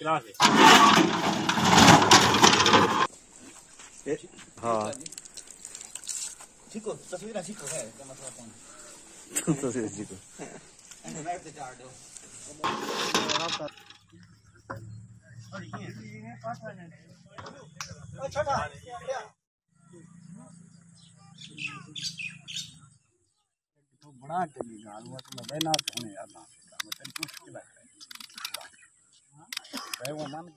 Class ہے ہاں تصویر جی کو بڑا چلی وہ تو میں ہونے مشکل ہے Vai uma mano.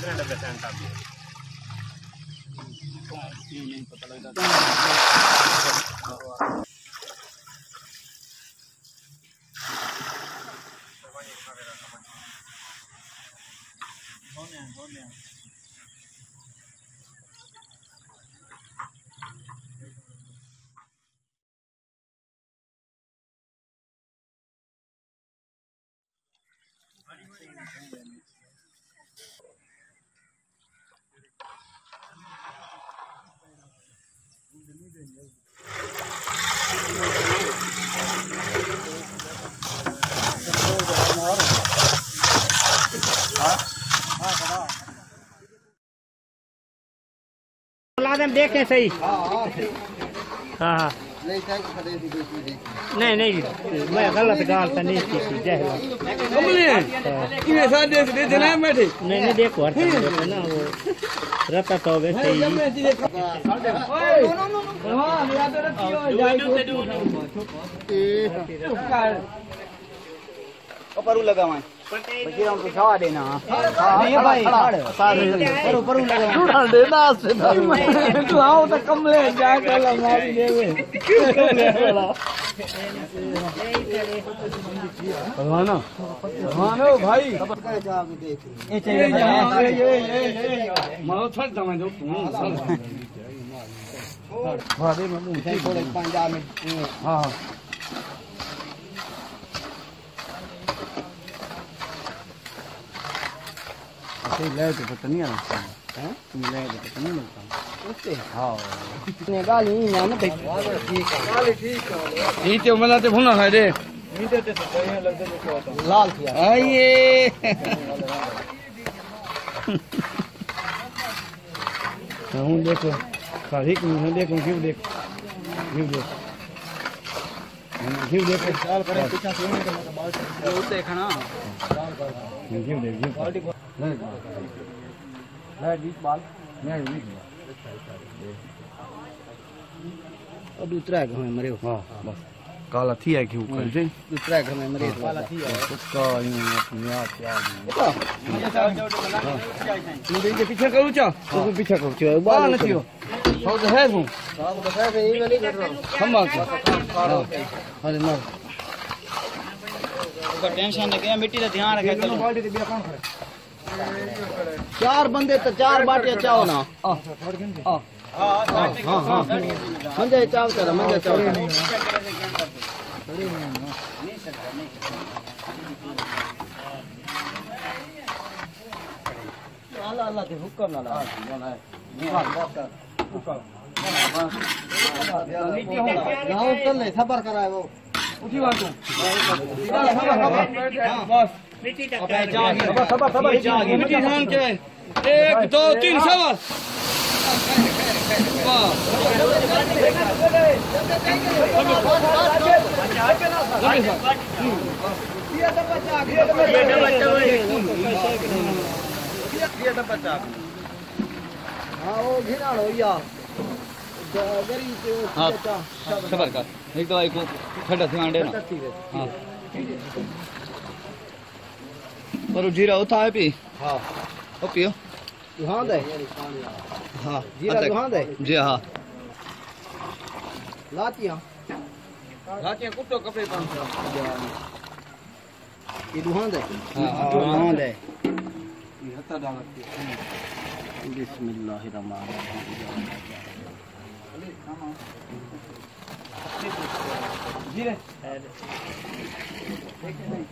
Grande presenta bien. من لازم دیکھیں صحیح ہاں ہاں نہیں ٹینک کھڑے دی دیکھی دیکھی نہیں نہیں میں غلط گال تو نہیں کی تھی جہل۔ کیویں ساڈے سے جنا بیٹھے نہیں نہیں دیکھو ہر طرح دیکھو نا وہ رتا تو ویسے ہی ہاں پرو لگاوائیں۔ بشیر ہم کو شوا دینا نہیں بھائی پرو پرو لگاوائیں دینا سے تو آؤ تو کملے جا کے ماری دے وے پروانا پروانا بھائی یہ چاہیے مارو چھڑ دما جو تھوڑے پنجاب میں ہاں لے تو پتہ نہیں آتا ہے تم لے تو پتہ نہیں ہاں نے گالی نہ نہ یہ تو ملا تے بھونا ہے دے لال تھیا آئیے ہوں دیکھو کو ہوں دیکھو کیوں دیکھ کیوں دیکھ کیوں دیکھو لال کرے پیچھے سے نہیں کرنا بال وہ دیکھنا کیوں دیکھ کیوں ہے بیچ بال۔ اور دوسرا گھر میں مرے ہاں بس۔ کالا تھی ہے کیوں کر دے دوسرا گھر میں مرے والا تھی کا یوں اپنے آپ یاد مجھے کے پیچھے کروں چا۔ تو پیچھے کروں چا۔ بال نہیں ہو سو تو ہے تو صاحب بتا ہے یہ نہیں کر۔ رہا ہم بات ارے نہ ٹینشن نہیں مٹی کا دھیان رکھے۔ چار بندے تو چار باٹیاں چاہو نا. ہاں ہاں منجے چاو تیرا منجے چاو اللہ اللہ کے حکم نہ خبر کرائے وہ. اٹھی وہاں تو بس. کے ایک دو تین سوا ہاں خبر کر ایک ہاں پر جیرا اٹھا ہے پی ہاں او پیو ہاں دے ہاں جیرا ہاں دے جی ہاں لاتیاں راتیاں کٹو کپڑے پہن یہ دوہاں دے ہاں ہاں دے یہ ہتا ڈال کے بسم اللہ الرحمن الرحیم جیرے بس جی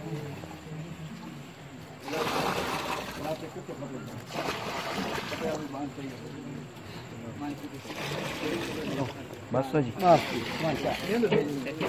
マッサージ。マッサージ。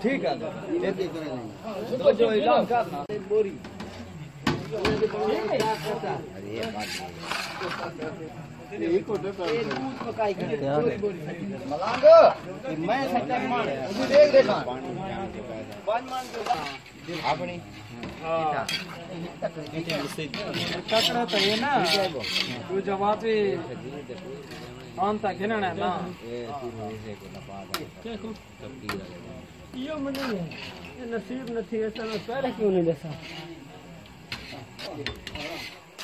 ٹھیک ہے جو اعلان بوری نصیب پہلے کیوں نہیں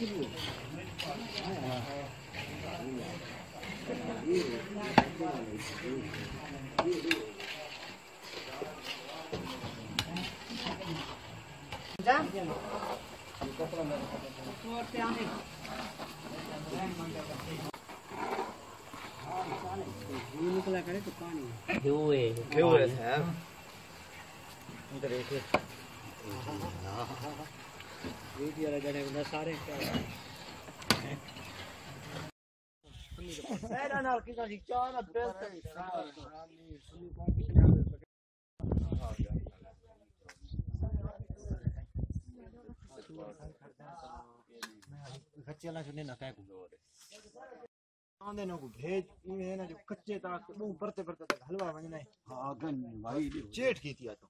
کیوں ہے صاحب کچے نہ چنے نہ کہے کو آندے نو کو بھیج یہ ہے نا جو کچے تا بہت برتے برتے تک حلوا بننا ہے ہاں گن بھائی چیٹ کی تھی تو